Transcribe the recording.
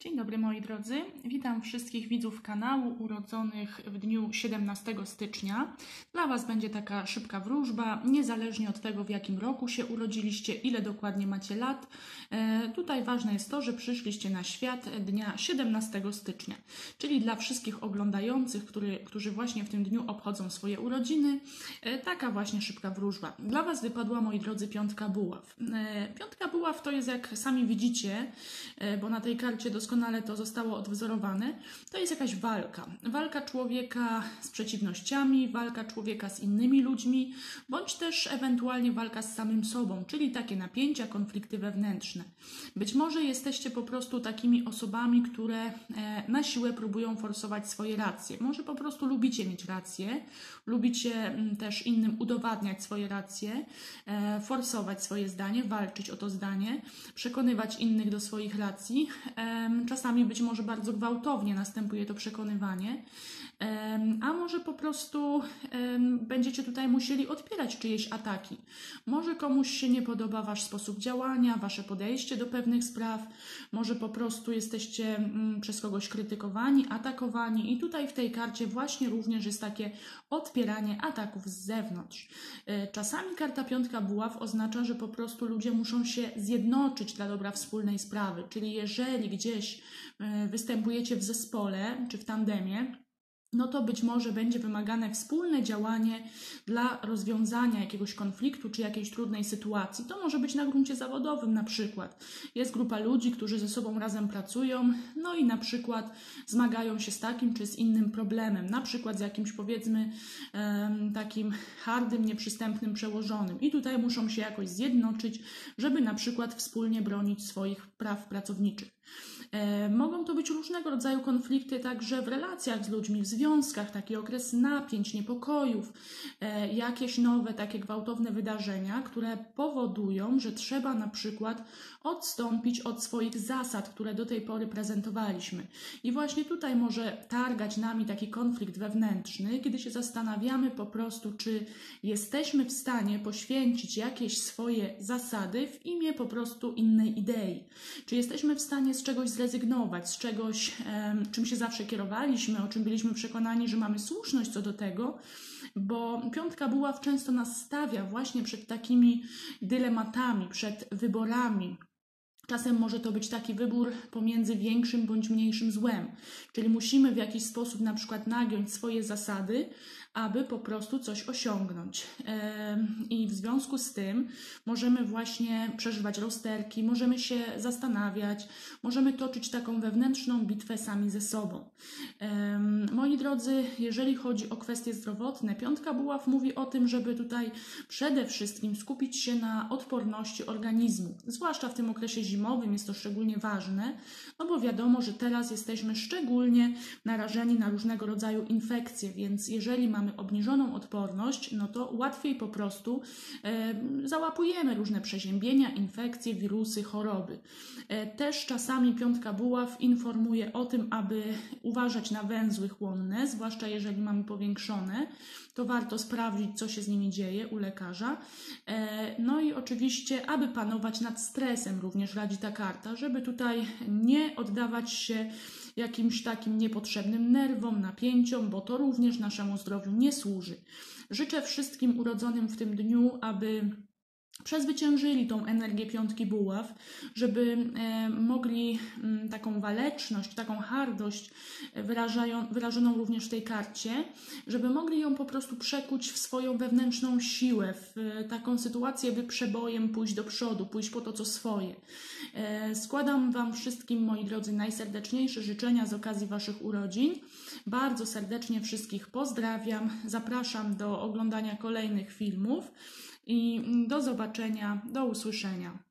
Dzień dobry moi drodzy. Witam wszystkich widzów kanału urodzonych w dniu 17 stycznia. Dla Was będzie taka szybka wróżba, niezależnie od tego w jakim roku się urodziliście, ile dokładnie macie lat. E, tutaj ważne jest to, że przyszliście na świat dnia 17 stycznia, czyli dla wszystkich oglądających, który, którzy właśnie w tym dniu obchodzą swoje urodziny, e, taka właśnie szybka wróżba. Dla Was wypadła moi drodzy piątka buław. E, piątka buław to jest jak sami widzicie, bo na tej karcie doskonale doskonale to zostało odwzorowane, to jest jakaś walka. Walka człowieka z przeciwnościami, walka człowieka z innymi ludźmi, bądź też ewentualnie walka z samym sobą, czyli takie napięcia, konflikty wewnętrzne. Być może jesteście po prostu takimi osobami, które e, na siłę próbują forsować swoje racje. Może po prostu lubicie mieć rację, lubicie mm, też innym udowadniać swoje racje, e, forsować swoje zdanie, walczyć o to zdanie, przekonywać innych do swoich racji czasami być może bardzo gwałtownie następuje to przekonywanie, a może po prostu będziecie tutaj musieli odpierać czyjeś ataki. Może komuś się nie podoba Wasz sposób działania, Wasze podejście do pewnych spraw, może po prostu jesteście mm, przez kogoś krytykowani, atakowani i tutaj w tej karcie właśnie również jest takie odpieranie ataków z zewnątrz. E, czasami karta piątka buław oznacza, że po prostu ludzie muszą się zjednoczyć dla dobra wspólnej sprawy, czyli jeżeli gdzieś e, występujecie w zespole czy w tandemie, no to być może będzie wymagane wspólne działanie dla rozwiązania jakiegoś konfliktu czy jakiejś trudnej sytuacji. To może być na gruncie zawodowym na przykład. Jest grupa ludzi, którzy ze sobą razem pracują, no i na przykład zmagają się z takim czy z innym problemem, na przykład z jakimś powiedzmy takim hardym, nieprzystępnym przełożonym. I tutaj muszą się jakoś zjednoczyć, żeby na przykład wspólnie bronić swoich praw pracowniczych. E, mogą to być różnego rodzaju konflikty także w relacjach z ludźmi, w związkach, taki okres napięć, niepokojów, e, jakieś nowe, takie gwałtowne wydarzenia, które powodują, że trzeba na przykład odstąpić od swoich zasad, które do tej pory prezentowaliśmy. I właśnie tutaj może targać nami taki konflikt wewnętrzny, kiedy się zastanawiamy po prostu, czy jesteśmy w stanie poświęcić jakieś swoje zasady w imię po prostu innej idei. Czy jesteśmy w stanie z czegoś zrezygnować, z czegoś, czym się zawsze kierowaliśmy, o czym byliśmy przekonani, że mamy słuszność co do tego, bo piątka buław często nas stawia właśnie przed takimi dylematami, przed wyborami, Czasem może to być taki wybór pomiędzy większym bądź mniejszym złem, czyli musimy w jakiś sposób na przykład nagiąć swoje zasady, aby po prostu coś osiągnąć. I w związku z tym możemy właśnie przeżywać rozterki, możemy się zastanawiać, możemy toczyć taką wewnętrzną bitwę sami ze sobą. Moi drodzy, jeżeli chodzi o kwestie zdrowotne, piątka buław mówi o tym, żeby tutaj przede wszystkim skupić się na odporności organizmu, zwłaszcza w tym okresie zimowym jest to szczególnie ważne, no bo wiadomo, że teraz jesteśmy szczególnie narażeni na różnego rodzaju infekcje, więc jeżeli mamy mamy obniżoną odporność, no to łatwiej po prostu e, załapujemy różne przeziębienia, infekcje, wirusy, choroby. E, też czasami piątka buław informuje o tym, aby uważać na węzły chłonne, zwłaszcza jeżeli mamy powiększone, to warto sprawdzić, co się z nimi dzieje u lekarza. E, no i oczywiście, aby panować nad stresem, również radzi ta karta, żeby tutaj nie oddawać się jakimś takim niepotrzebnym nerwom, napięciom, bo to również naszemu zdrowiu nie służy. Życzę wszystkim urodzonym w tym dniu, aby przezwyciężyli tą energię piątki buław, żeby e, mogli mm, taką waleczność, taką hardość wyrażają, wyrażoną również w tej karcie, żeby mogli ją po prostu przekuć w swoją wewnętrzną siłę, w e, taką sytuację, by przebojem pójść do przodu, pójść po to, co swoje. E, składam Wam wszystkim, moi drodzy, najserdeczniejsze życzenia z okazji Waszych urodzin. Bardzo serdecznie wszystkich pozdrawiam. Zapraszam do oglądania kolejnych filmów i do zobaczenia, do usłyszenia.